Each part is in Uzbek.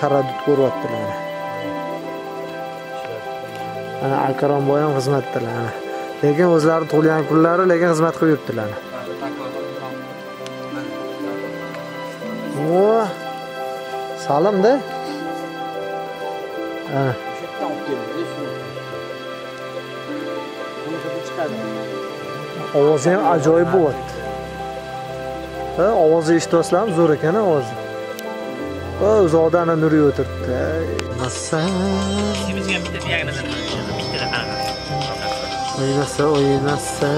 taraddud ko'ryaptilar. Mana akramboy ham xizmatdalar. Lekin o'zlari tug'ilgan kunlari lekin xizmat qilib yuribdilar. O salimda. Ana. Ovozi ham ajoyib bo'lyapti ha ovozni eshityapsizlarmi zo'r ekan ovozi. Uzoqdan ana nuriy o'tiribdi. Massa Ikimizga ham bitta diagnoz bittada qanaqa o'ynasa o'ynasa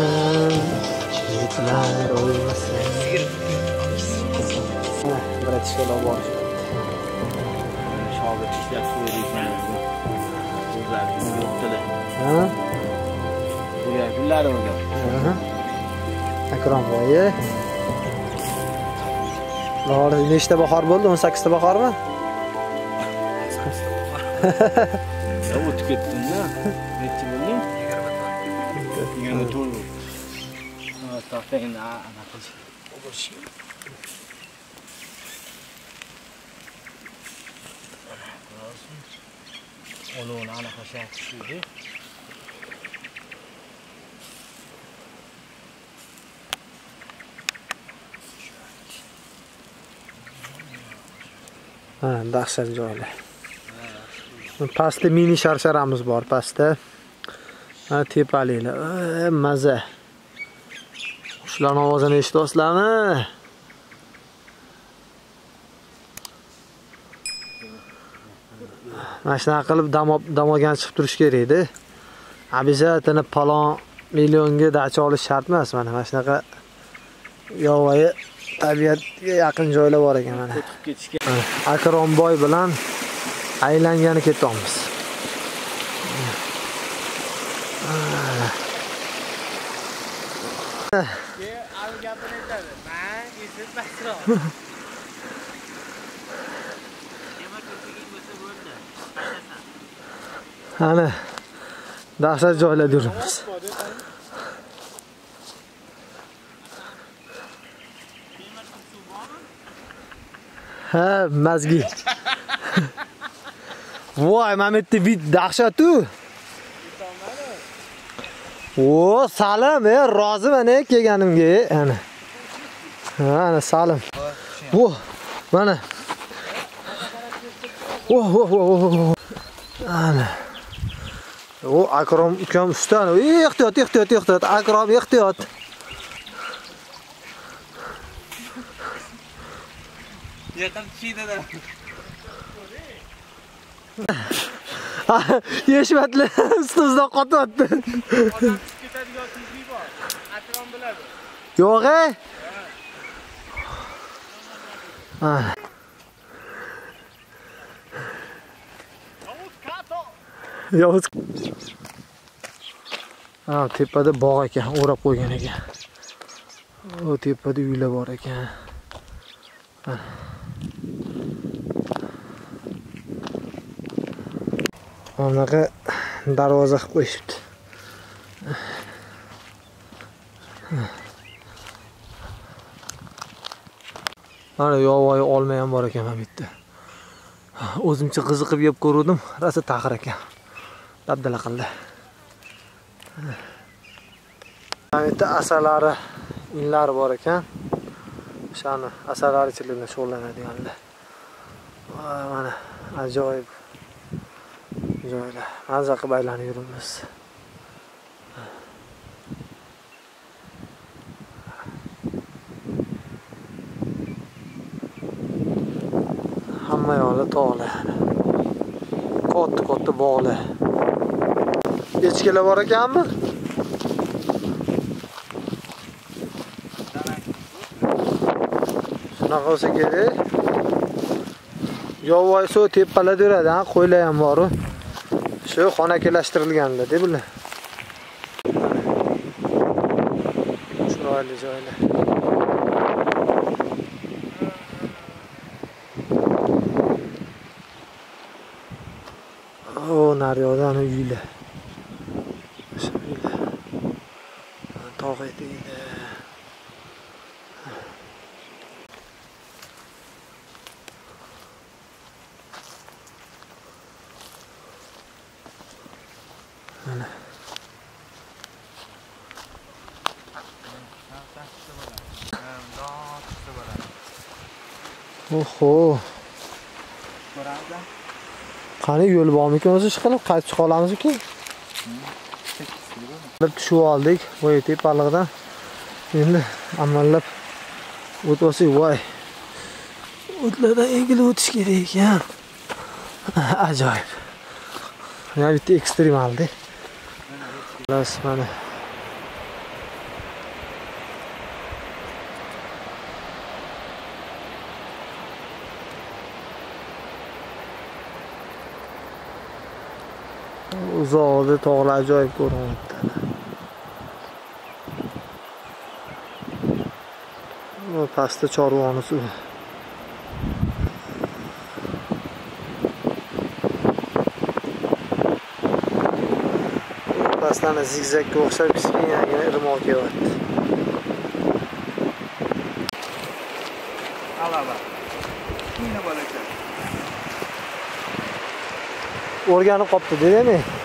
yigitlar o'ynasa shogird. Ishlab qo'ydik o'zlari. Yo'qdilar ha kunlari o'rgan Aha. Nolis nechta bahor bo'ldi? 18 ta bahormi? 18 ta bahor. Ya o'tib ketdimda. Necha bo'lding? 20 ta. 24 bo'ldi. To'xta endi ana qilish. Bo'lish. Olovni ana qilishadi. Ha, dahshat joylar. Pastda mini sharsharamiz bor pastda. mana tepaliklar. Maza. qushlarni ovozini eshityapsizlarmi? Mana shunaqa qilib dam olgani chiqib turish kerak edi. Обязательно palon millionga dacha olish shart emas mana mana shunaqa yovvoyi tabiatga yaqin joylar bor ekan mana. o'tib ketishga Akromboy bilan aylangani ketyapmiz. Ana dahshat joylarda yuribmiz. Ha, mazgi. Voy, mana bu yerda bit dahshat-u. O, salim, e, roziman e kelganimga, e, ana. Ha, ana salim. bu mana. oh vo, vo, vo. Ana. O, Akrom ukam ustidan. Ehtiyot, ehtiyot, ehtiyot. Akrom ehtiyot. Yaqin tushiydi Yeshmatli ustimizdan qotyapti. odam tushib ketadigan tezlik bor akrom biladi Yo'q e? Ana. Kato Yovuz. Ha, tepada bog' ekan, o'rab qo'ygan ekan. O tepada uylar bor ekan. Ha. Anaqa darvoza qilib qo'yishibdi. Mana yovvoyi olma ham bor ekan mana bu yerda. O'zimcha qiziqib yeb ko'rdim, rosa taxir ekan. Dabdala qildi. Mana bu yerda asalari, inlari bor ekan. O'shani asalarichilik bilan shug'ullanadiganlar. Mana ajoyib joylar. Mazza qilib aylanib yuribmiz. Hamma yoqda tog'lar. Katta katta bog'lar. Echkilar bor ekanmi? Shunaqa bo'lsa kerak. Yovvoyi suv tepalaveradi yuradi, ha, qo'ylar ham bor-ku. Shu xonakilashtirilganlar, deb bular. Chiroyli joylar. O, naryoqdan uylar. Shu uylar. Tog' deydi oho. Qani yo'l bormikan o'zi? Ishqilib qaytib chiqa olamizku bir tushib oldik voy tepalig'idan endi amallab o't olsak voy. O'tlardan egilib o'tish kerak ekan. Ajoyib. Yana bitta ekstremalda xullas mana. Uzoqda tog'lar ajoyib ko'rinyapti Bu pastda chorvoni suvi pastdan zigzagga o'xshab kichkinagina irmoq kelyapti Alaba. Kichkina bolakay. o'rganib qolibdi dedimi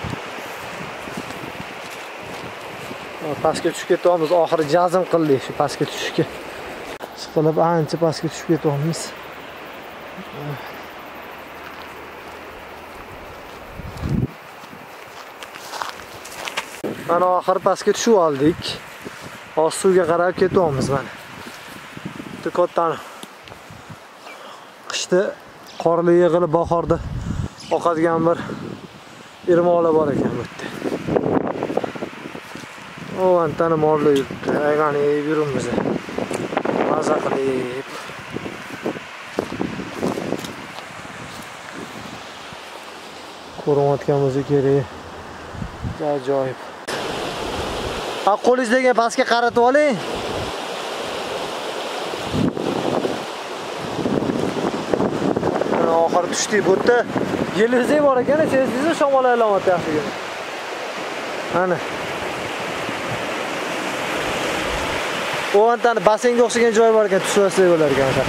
pastga tushib ketyapmiz. Oxiri jazm qildik shu pastga tushishga. Siqilib ancha pastga tushib ketyapmiz. Mana oxiri pastga tushib oldik. Hozir suvga qarab ketyapmiz mana. Bitta kattani qishda qorli yig'ilib bahorda oqadigan bir irmoqlar bor ekan bu yerda. O antani mollar yuribdi ayg'ani yeyib yuribmiz maza qilib ko'rinayotgan bo'lsa kerak ajoyib qo'lingizdagi pastga qaratib oling oxiri tushdik bu yerda yelvizak bor ekan sezdingizmi shamol aylanyapti yaxshigina ana o'ntani bassenga o'xshagan joy bor ekan tushib olsak bo'lar ekan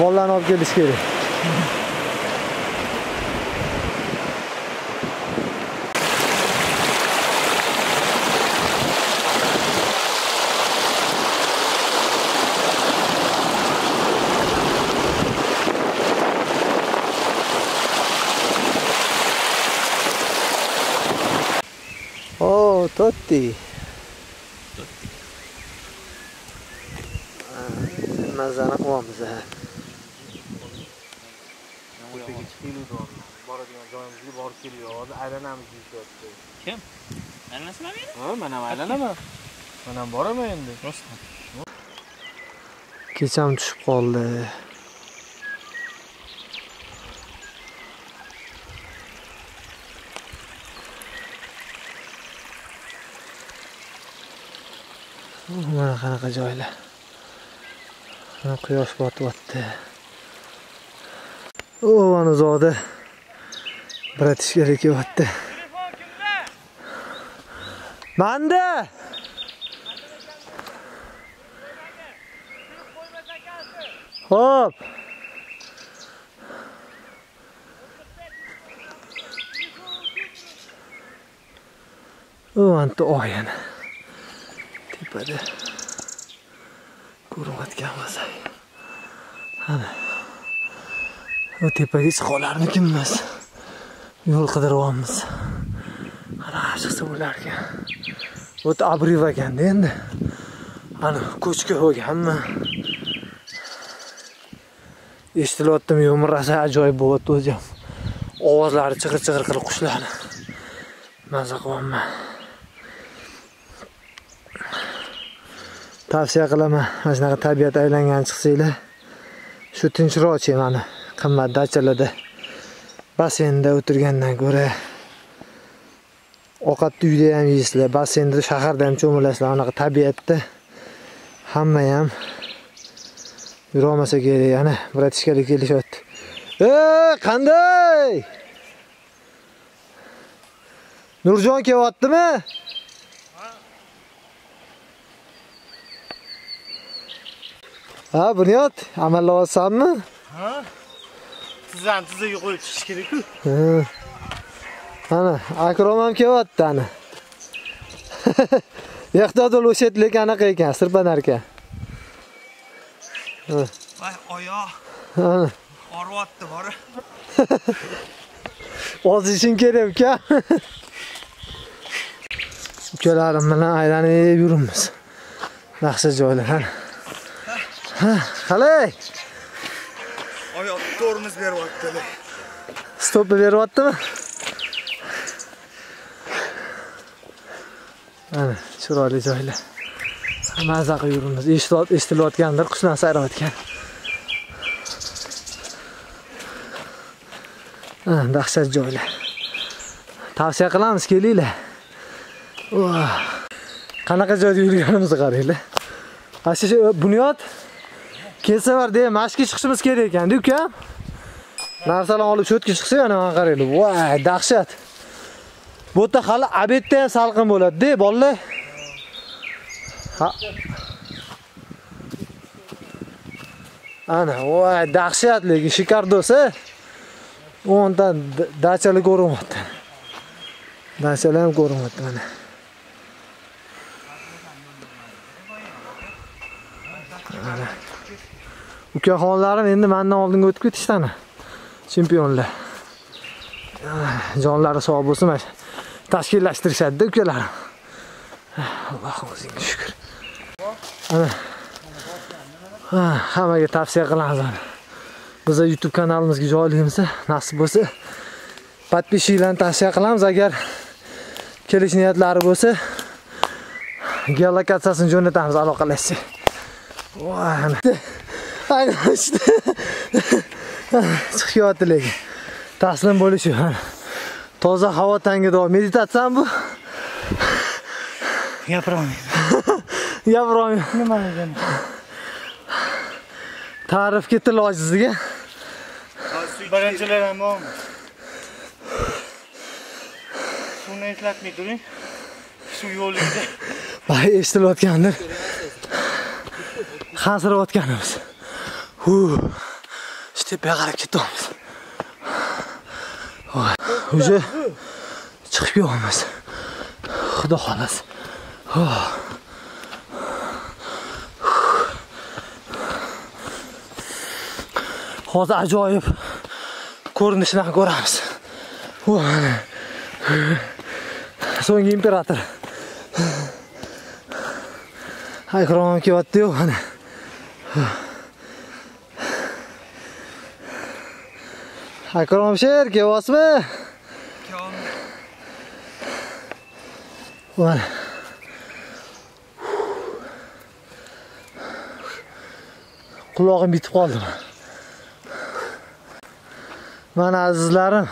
mollarni olib kelish kerak. Oh, Totti. Mazani qilyapmiz. ha. O'taga chiqaylik boradigan joyimizga borib keldik. Hozir aylanamiz deyishyapti. Kim? Aylanasizmi meni? Ha, men ham aylanaman. Men ham boraman endi. Kecham tushib qoldi. Mana qanaqa joylar. Mana quyosh botyapti. O, mana uzoqda bratishka kelyapti. Manda! Hop. U anta. Tepada. Ko'rayotgan bo'lsa. Ana. U tepaga chiqa? Yo'l qidiryapmiz. Ana chiqsa bo'larkan. O't abriv ekanda endi. Ana ko'chka bo'lganmi? eshitilyaptimi yo'qmi rosa ajoyib bo'lyapti o'zi ham ovozlari chig'ir chig'ir qilib qushlarni maza qilyapman tavsiya qilaman. Mana shunaqa tabiat aylangan chiqsanglar shu tinchroqchi mana qimmat dachalarda bassenda o'tirgandan ko'ra ovqatni uyda ham yeysizlar bassenda shaharda ham cho'milasizlar. Anaqa tabiatda hamma ham yurolmasa kerak. Ana bratishkalar kelishyapti. E qanday? Nurjon kelyaptimi? Ha, Bunyod, amallayapsanmi? Ha? Tizani tizaga qo'yib chiqish kerak-ku. Ha. Ana, Akrom ham kelyapti ana. Yaxtodol o'shetlik anaqa ekan, sirpanar ekan. Voy, oyoq Ana, og'riyapti bori. ozishing kerak uka. Ukalarim bilan aylanib yuribmiz. Yaxshi joylar. Qalay? Oyoq tormoz beryapti. Stop beryaptimi? Ana, chiroyli joylar. Maza qilib. Eshitib eshitilayotgandir, qushlar sayrayotgan. Ha, dahshat joylar. Tavsiya qilamiz, kelinglar. Qanaqa joyda yurganimizni qaranglar. Asha shu bunyod kelsa de mashqga chiqishimiz kerak ekan, uka. narsalarni olib cho'tga chiqsa yana mana qaranglar. Voy, dahshat. Bu yerda hali obedda ham salqin bo'ladi de, bolalar. Ana, voy, dahshat lekin shikardosa. E. O'ndan dachalar ko'rinyapti. Dachalar ham ko'rinyapti mana. Mana. Ukaxonlarim endi mendan oldinga o'tib ketishdi chempionlar. Ah, jonlari sog' bo'lsin mana. tashkillashtirishadi ukalarim. Allohga o'zingga shukr. Ana. Ah, hammaga tavsiya qilamiz. bizni YouTube kanalimizga joylaymiz, nasib bo'lsa подписчикlarni tavsiya qilamiz agar kelish niyatlari bo'lsa geolokatsiyasini jo'natamiz aloqalashsak. Aynan işte. chiqyapti lekin taslim bo'lish toza havo tangida meditatsiyami bu Gapiraman. gapirolmayman Nima ekan? ta'rif ketil ojizligi Birinchilar ham bormi? Shuni eslatmay turing. Yo'lingda voy eshitilayotgandir hansirayotganimiz hu tepaga qarab ketyapmiz Voy, уже chiqib kelyapmiz xudo xohlasa Oh. hozir ajoyib ko'rinishlarni ko'ramiz so'nggi imperator. Akrom kelyapti-yu, mana. Akrom sher kelyapsizmi? Mana. Qulog'im bitib qoldi. Mana azizlarim,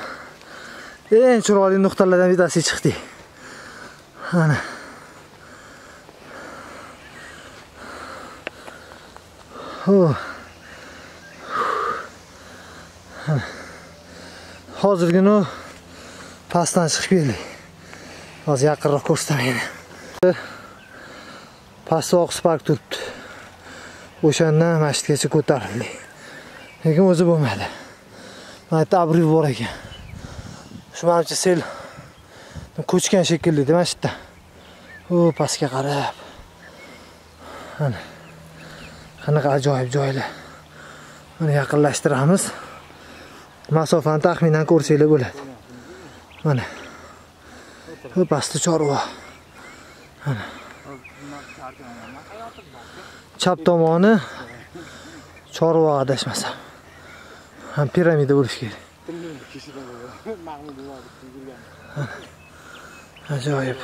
eng chiroyli nuqtalardan bittasiga chiqdik. Mana. Oh. Hozirgina pastdan chiqib keldik. Hozir yaqinroq ko'rsataman. pastda oqis park turibdi. O'shandan masjidgacha ko'tarildik. Lekin o'zi bo'lmadi. Mana yerda обрыв bor ekan. Shu manimcha sel ko'chgan shekillida mana shu yerda U pastga qarab. Mana. Qanaqa ajoyib joylar. Mana yaqinlashtiramiz. Masofani taxminan ko'rsanglar bo'ladi. Mana. Pastda chorva. Mana. Chap tomoni chorva adashmasam. Ham piramida bo'lishi kerak. Ajoyib.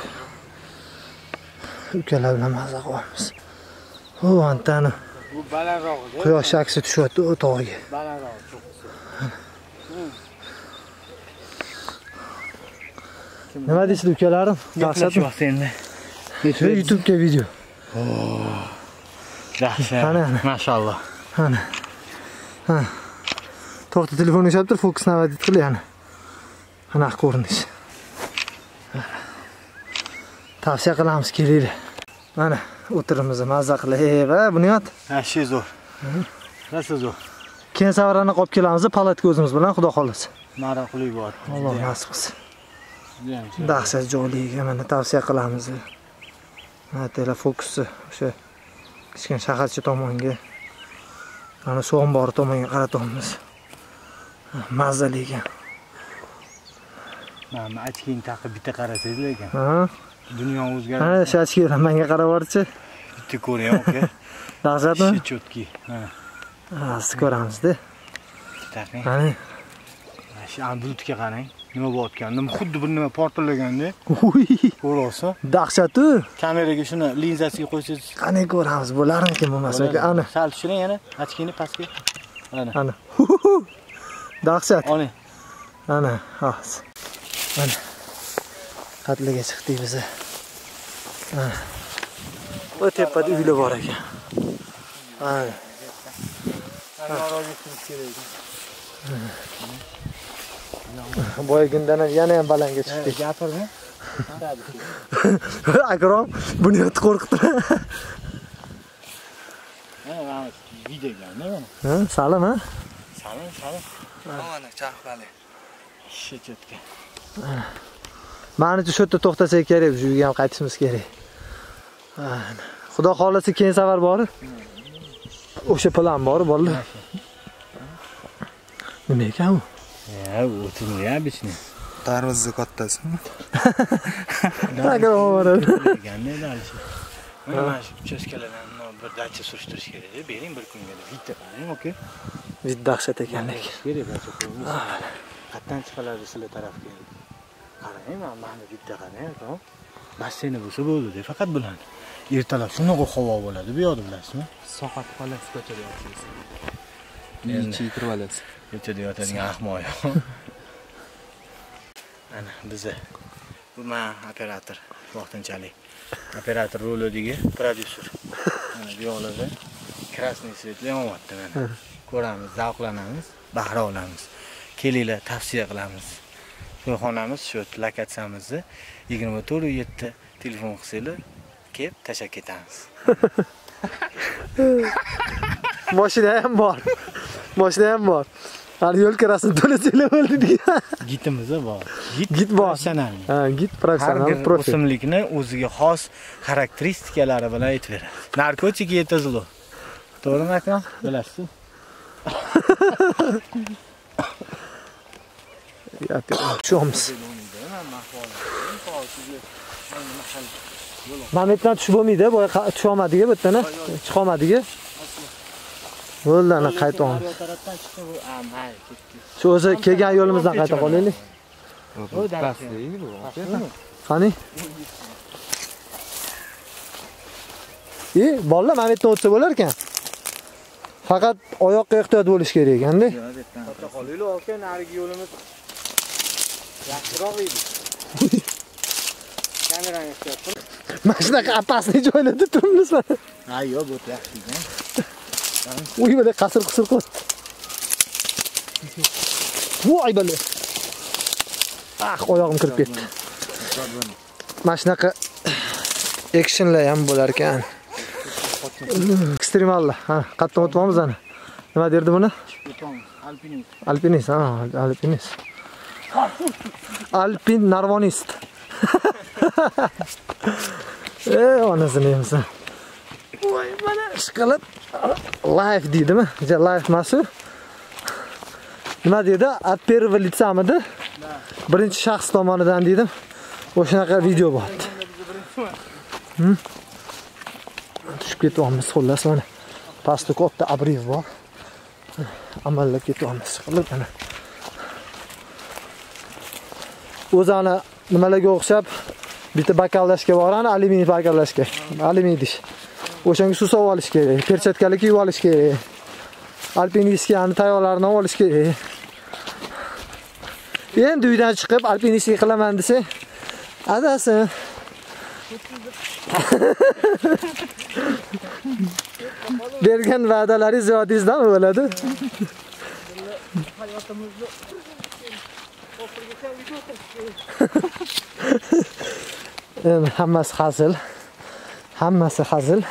Ukalar bilan maza qilyapmiz. U antani quyosh aksi tushyapti u tog'iga. Balandroq. Nima deysizlar ukalarim? Dahshatmi? Endi. YouTube'ga video. Dahshat. Ana. Mashalloh. Ana. Ha. To'xta telefon ushlab tur, fokusni avadit qil yana. Ana ko'rinish. Tavsiya qilamiz kelinglar mana o'tirimiz mazza qilib va bunyod ha shu zo'r rosa zo'r keyin safarlarni qolib kelamiz palatka o'zimiz bilan xudo xohlasa. Mara qulay bor alloh nasib qilsin. Dahshat joyligiga mana tavsiya qilamiz. Mana tele fokusi o'sha kichkina shaharcha tomonga mana suv ombori tomonga qaratyapmiz. Mazali ekan mana ochkini taqib bitta qarasangiz lekin ha? Dunyo o'zgardi. Mana shu menga qarab yuborchi. Bitta ko'ring aka dahshatmi ha siz ko'ramizda taqing mana shu ana bulutga qarang. Nima bo'layotgan nima xuddi bir nima portlaganda ko'ryapsiz dahshatu kameraga shuni linzasiga qo'ysangiz. Qani ko'ramiz bo'larmikin bo'lmasmikin ana. Sal tushiring yana ochkini pastga. Mana ana. Dahshat. Oling ana hozir mana qatlaga chiqdik biz Mana. o tepada uylar bor ekan. Mana boya kundan ham yana ham balandga chiqdik. gapirma. Akrom bunyodni qo'rqitdi salim ha? Salom salom Mana chaqmali. shi cho'tka manimcha shu yerda to'xtasak kerak biz uyga ham qaytishimiz kerak. Xudo xohlasa keyin safar bor o'sha plan bor bolalar nima ekan u? Ya o'tirdi обычный Darvoza kattasimi? mana mana shu uchastkalardan bir dacha surishtirish kerak bering bir kunga bitta qarang oka juda dahshat ekan lekin. kerak qayerdan chiqiladi sizlar tarafga qarang mana bitta qarang aka basseyni bo'lsa bo'ldi faqat bularni ertalab shunaqa havo bo'ladi bu yoqda bilasizmi Soqat qolasiz ko'chada yotsangiz. Necha kirib olasiz? ko'chada yotadigan ahmoq ana biza bu man operator vaqtinchalik. Operator rolidagi prodyuser mana bu yoqlarda красный svetlar yonyapti mana. Ko'ramiz zavqlanamiz bahra olamiz. Kelinglar tavsiya qilamiz. To'yxonamiz shu lokatsiyamizni yigirma to'rt yetti telefon qilsanglar kelib tashlab ketamiz moshina ham bor moshina ham bor hali yo'l kirasini to'lasanglar bo'ldi degan gitimiz bor Git bor. professionalniy ha gid har professional bir profil o'simlikni o'ziga xos xarakteristikalari bilan aytib beradi narkotiki это зло to'g'rimi akam bilasiz tushamiz mametdan tushib bo'lmaydi boya qa- tusholmadiku bu yerdan chiqolmadiku bo'ldi ana qaytyapmiz shu o'zi kelgan yo'limizdan qayta qolaylik. Bu. qani? E bolalar mana bu yerdan o'tsa bo'lar ekan. Faqat oyoqqa ehtiyot bo'lish kerak ekanda. Qolaylik aka narigi yo'limiz yaxshiroq edi. Kamerani ehtiyot qil mana shunaqa опасный joylarda turibmiz mana ha yo'q bu yaxshi ekan uy mana qasr qisir qilyapti voy bola ah oyog'im kirib ketdi mana shunaqa actionlar ham bo'lar ekan ekstremallar ha qayerdan o'tyapmiz ana nima derdi buni alpinist alpinist ha alpinist alpin narvonist ey onasini yemsa voy mana ishqilib live deydimi ja live emasu nima deydi от первого лицамidi birinchi shaxs tomonidan deydim o'shanaqa video bo'lyapti Hmm? tushib ketyapmiz xullas mana pastda katta обрыв bor amallab ketyapmiz qilib mana o'zani nimalarga o'xshab bitta bakallashga borani alyuminiy bakallashga. Alyuminiy idish o'shanga suv solib olish kerak perchatkali kiyib olish kerak. Alpinistgani tayyorlarini olib olish kerak. Endi uydan chiqib alpinistlik qilaman desang adasi. Bergan va'dalaringiz yodingizdan bo'ladi. Endi hammasi hazil. Hammasi hazil.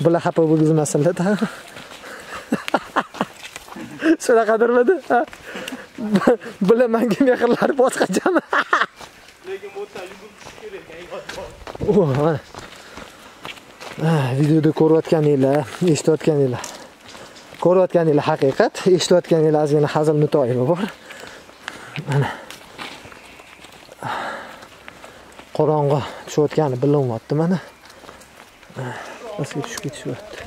Bular xafa bo'lgizmasinlar shunaqadirmidi bular manga mehrlari boshqachami lekin bu yerdan yugurib tushish kerak videoda ko'rayotganinglar, eshitayotganinglar. Ko'rayotganinglar haqiqat, eshitayotganinglar ozgina hazil nutoyi bor. Mana. Qorong'i tushayotgani bilinmayapti mana. Pastga tushib ketishyapti.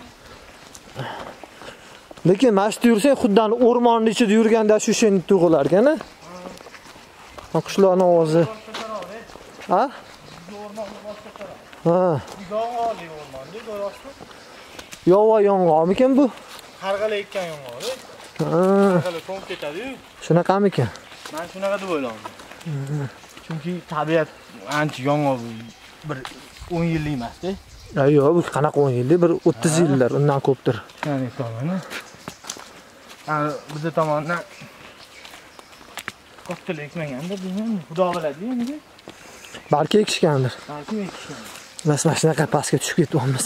Lekin mana shu yursang xuddan o'rmonning ichida yurganda shu shen tug'ilar ekan-a. Ha, Qushlarning ovozi. Ha? Ha. Yova yong'oqmikan bu? qarg'ala ekkan yong'oq Ha, qarg'ala to'nib ketadi-yu shunaqamikan? Man shunaqa deb o'yladim chunki tabiat ancha yong'oq bir 10 yillik emasda yo'q, bu qanaqa 10 yillik, bir 30 yillar, undan ko'pdir. bizni tomondan kattalar ekmaganda bilmayman xudo biladi endi Balki ekishgandir. balki ekishgan Mas mana shunaqa pastga tushib ketyapmiz.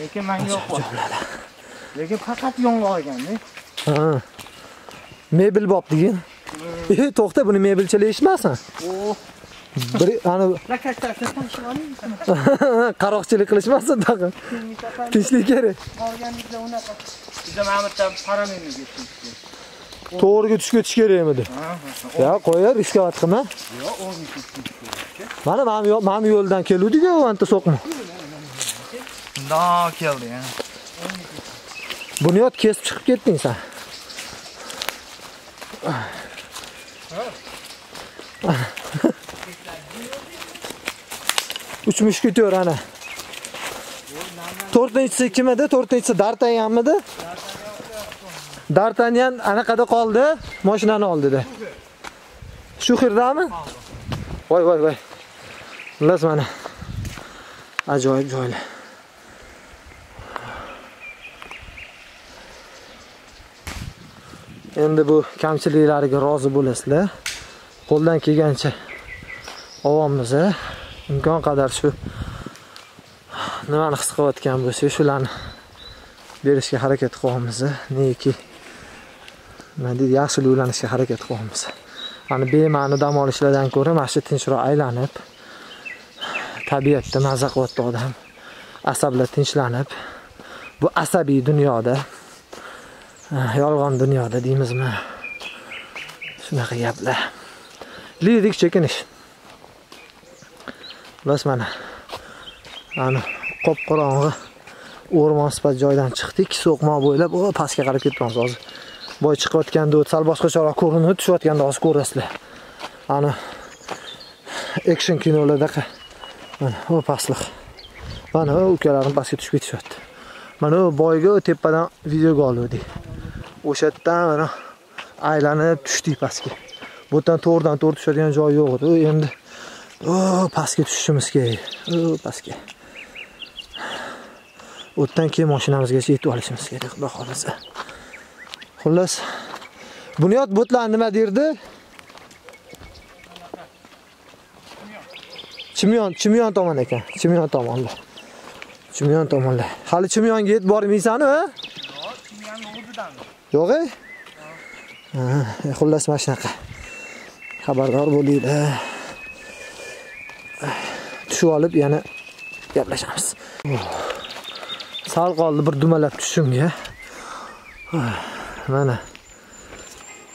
lekin manga yoqmayapti lekin faqat yong'oq ekanda Ha. Mebel bob degin. E, to'xta, buni mebelchilar eshitmasin. o Bir ani qaroqchilik qilishmasin tag'in. Tinchlik kerak. qolganlikda unaqa biza mana bu yerda parallelni To'g'riga tushib ketish kerakmidi? Ya, qo'ya, riskovat qilma. Mana mana mana yo'ldan keluvdik-ku, anta so'qma. bundoq keldi yot kesib chiqib ketding sen. Uch mushketyor ana. To'rtinchisi kim edi? To'rtinchisi D'Artagnanmidi? D'Artagnan anaqada qoldi, mashinani oldida. Shu xirdami? Voy voy voy. Xullas mana. Ajoyib joylar. Endi bu kamchiliklariga rozi bo'lasizlar. Qo'ldan kelgancha ovomiz imkon qadar shu nimani his qilayotgan bo'lsak, shularni berishga harakat qilyapmiz. Neki nima deydi, yaxshi ulanishga harakat qilyapmiz. Mana bema'ni dam olishlardan ko'ra mana shu tinchroq aylanib tabiatda maza qilyapti odam. Asablar tinchlanib bu asabiy dunyoda Ah, yolg'on dunyoda deymizmi? Shunaqa gaplar. Lirik chekinish. xullas mana. ani qop qorong'i o'rmon sifat joydan chiqdik, so'qmoq bo'ylab, o pastga qarab ketyapmiz hozir. Boy chiqayotganda sal boshqacharoq ko'rinadi, tushayotganda hozir ko'rasizlar. ani action kinolardaqa mana o pastliq. Mana ukalarim pastga tushib ketishyapti. Mana u boyga tepadan videoga oluvdik. O'sha yerdan mana aylanib tushdik pastga. Bu yerdan to'g'ridan to'g'ri tushadigan joy yo'q edi. Endi pastga tushishimiz kerak. pastga pastga. O'tdan keyin mashinamizgacha yetib olishimiz kerak, xudo xohlasa Xullas, Bunyod botlar nima derdi? Chimyon, Chimyon tomon ekan. Chimyon tomonda. Chimyon tomonda. Hali Chimyonga yetib bormaysanmi Yo'q ey? Ha, e, xullas mana shunaqa. Xabardor bo'linglar. Tushib olib yana gaplashamiz. Sal qoldi bir dumalab tushishimga Mana.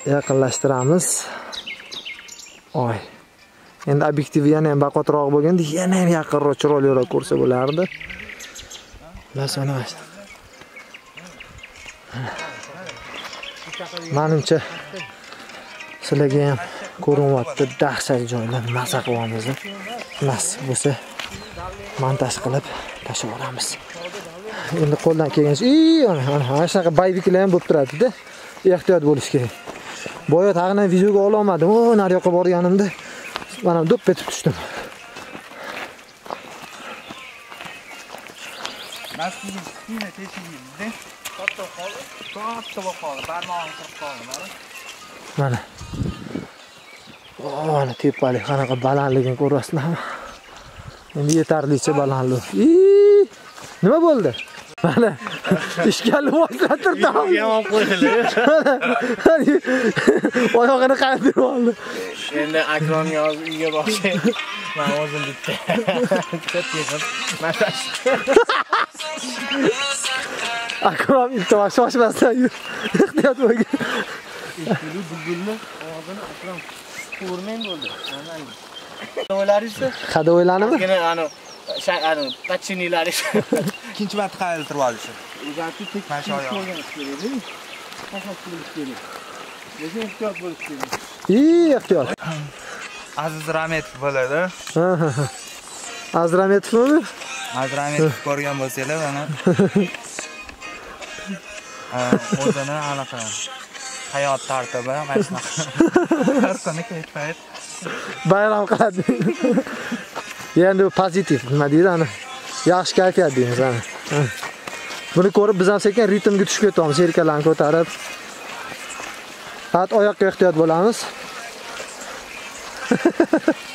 Yaqinlashtiramiz. Oy. Endi obyektivi yana ham baqatroq bo'lganda yana ham yaqinroq chiroyliroq ko'rsa bo'lardi. xullas mana manimcha. Menimcha sizlarga ham ko'rinyapti dahshat joylar maza qilyapmiz. Nasib bo'lsa montaj qilib tashlab yuboramiz. Endi qo'ldan kelgancha, mana shunaqa baybiklar ham bo'lib turadi-da. Ehtiyot bo'lish kerak. Boya tag'in videoga ola olmadim. O, nari yoqqa borganimda mana do'p etib tushdim. Masjidning kichkina teshigida katta qoldi. Katta bo'lib qoldi. Barmog'im kirib qoldi. Mana. Mana. Mana tepalik qanaqa balandligini ko'ryapsizlarmi? Endi yetarlicha balandlik. Ii, Nima bo'ldi? Mana ishkalni boshlatirdi. Yomon qo'yildi. Oyog'ini qaydirib oldi. Endi Akromga hozir uyga borsang, men o'zim bitta. Bitta tezim. Akrom iltimos shoshmasdan yur. Ehtiyot bo'lgin. Bulbulni ovozini Akrom ko'rmang bo'ldi. Mana o'ylaringizmi? Hada o'ylanimi? Ani pachinilar Ikkinchi marta qayiltirib olishi. Lekin ehtiyot bo'lish kerak. Ehtiyot. Aziz Rametov bo'ladi. Ha. Azrametovmi? Aziz Rametov ko'rgan bo'lsanglar mana. Э, o'zini anaqa hayot tartibi mana shunaqa. Har kuni kayfayt. Bayram qiladi. Endi bu pozitiv nima deydi ani? Yaxshi kayfiyat deymiz ana Buni ko'rib biz ham sekin ritmga tushib ketyapmiz, yelkalarni ko'tarib. Faqat oyoqqa ehtiyot bo'lamiz.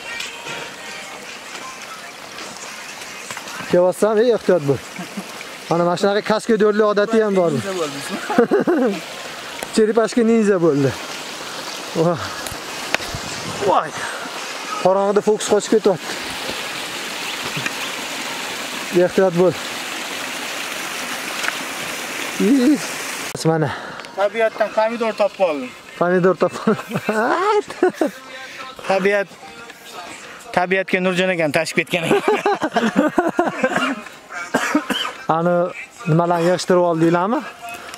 Kevassam, ey ehtiyot bo'l. Mana mana shunaqa kaskadyorlik odati ham bor. Cheripashka ninja bo'ldi. Voy. Qorong'ida fokus qochib ketyapti. Ehtiyot bo'l. Mana Tabiatdan pomidor topib oldim. pomidor top. Tabiat tabiatga Nurjon ekan tashib ketgan ekan. Ani nimalarni yig'ishtirib oldinglarmi?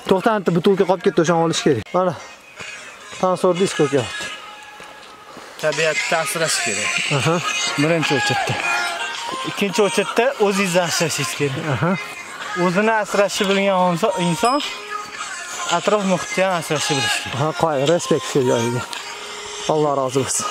To'xtatdi, butulka qolib ketdi, o'shani olish kerak. Mana. Tansor disko kelyapti. Tabiatni asrash kerak. Aha. Birinchi o'chirtda. Ikkinchi o'chirtda o'zingizni asrashingiz kerak. Aha. O'zini asrashni bilgan inson- inson atrof muhitni ham asrashni bilishi kerak. Ha, qo'y, respekt shu joyiga. Alloh rozi bo'lsin.